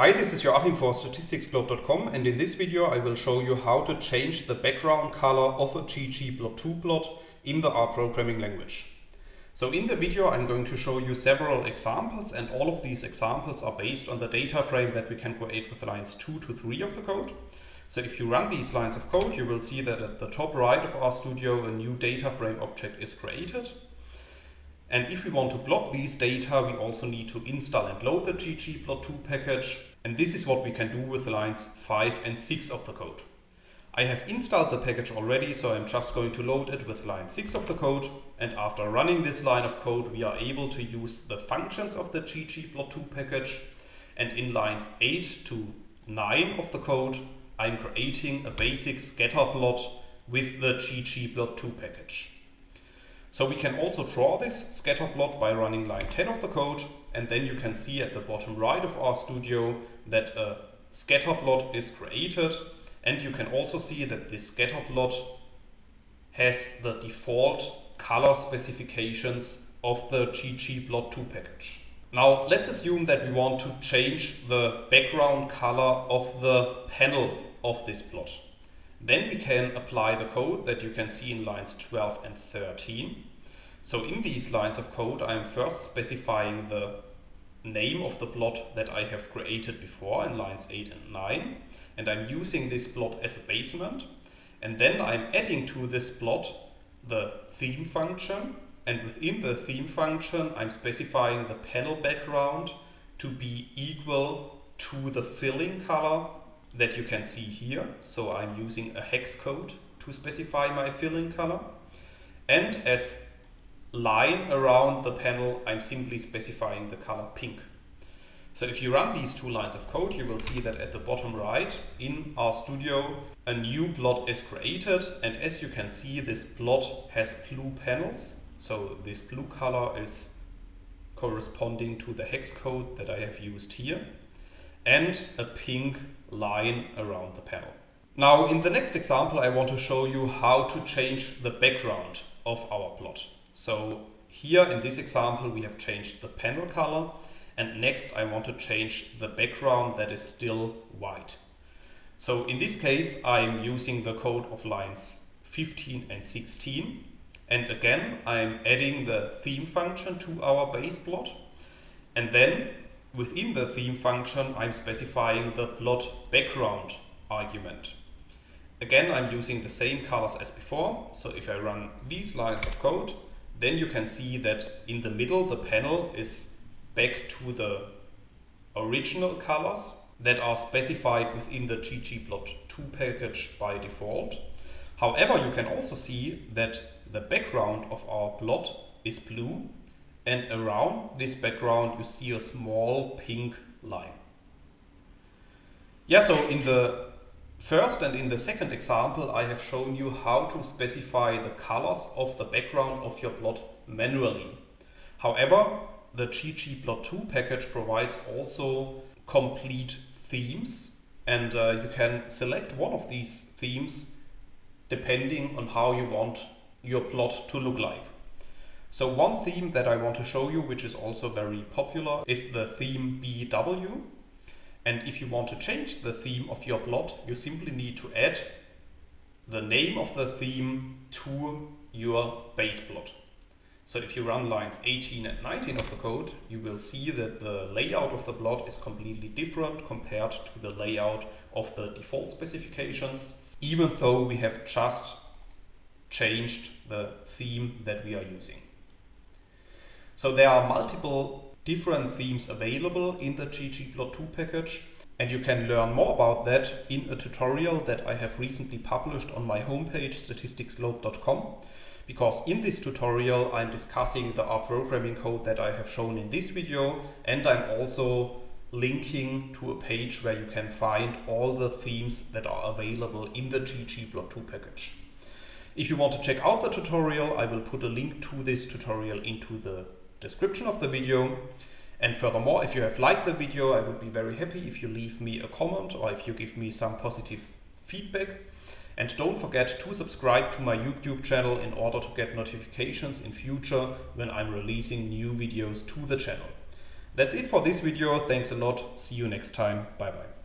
Hi, this is Joachim for statisticsglobe.com and in this video I will show you how to change the background color of a ggplot2 plot in the R programming language. So in the video I'm going to show you several examples and all of these examples are based on the data frame that we can create with lines 2 to 3 of the code. So if you run these lines of code you will see that at the top right of RStudio a new data frame object is created. And if we want to block these data, we also need to install and load the ggplot2 package. And this is what we can do with lines 5 and 6 of the code. I have installed the package already, so I'm just going to load it with line 6 of the code. And after running this line of code, we are able to use the functions of the ggplot2 package. And in lines 8 to 9 of the code, I'm creating a basic scatter plot with the ggplot2 package. So we can also draw this scatter plot by running line 10 of the code and then you can see at the bottom right of RStudio that a scatter plot is created and you can also see that this scatter plot has the default color specifications of the ggplot2 package. Now let's assume that we want to change the background color of the panel of this plot. Then we can apply the code that you can see in lines 12 and 13. So in these lines of code, I am first specifying the name of the plot that I have created before in lines 8 and 9. And I'm using this plot as a basement. And then I'm adding to this plot the theme function. And within the theme function, I'm specifying the panel background to be equal to the filling color that you can see here. So I'm using a hex code to specify my filling color. And as line around the panel, I'm simply specifying the color pink. So if you run these two lines of code, you will see that at the bottom right in RStudio, a new plot is created. And as you can see, this plot has blue panels. So this blue color is corresponding to the hex code that I have used here and a pink line around the panel. Now in the next example I want to show you how to change the background of our plot. So here in this example we have changed the panel color and next I want to change the background that is still white. So in this case I'm using the code of lines 15 and 16 and again I'm adding the theme function to our base plot and then within the theme function, I'm specifying the plot background argument. Again, I'm using the same colors as before. So if I run these lines of code, then you can see that in the middle, the panel is back to the original colors that are specified within the ggplot2 package by default. However, you can also see that the background of our plot is blue and around this background you see a small pink line. Yeah, so in the first and in the second example I have shown you how to specify the colors of the background of your plot manually. However, the ggplot2 package provides also complete themes and uh, you can select one of these themes depending on how you want your plot to look like. So one theme that I want to show you, which is also very popular, is the theme BW. And if you want to change the theme of your plot, you simply need to add the name of the theme to your base plot. So if you run lines 18 and 19 of the code, you will see that the layout of the plot is completely different compared to the layout of the default specifications, even though we have just changed the theme that we are using. So there are multiple different themes available in the ggplot2 package and you can learn more about that in a tutorial that I have recently published on my homepage statisticsglobe.com because in this tutorial I'm discussing the R programming code that I have shown in this video and I'm also linking to a page where you can find all the themes that are available in the ggplot2 package. If you want to check out the tutorial, I will put a link to this tutorial into the description of the video. And furthermore, if you have liked the video, I would be very happy if you leave me a comment or if you give me some positive feedback. And don't forget to subscribe to my YouTube channel in order to get notifications in future when I'm releasing new videos to the channel. That's it for this video. Thanks a lot. See you next time. Bye bye.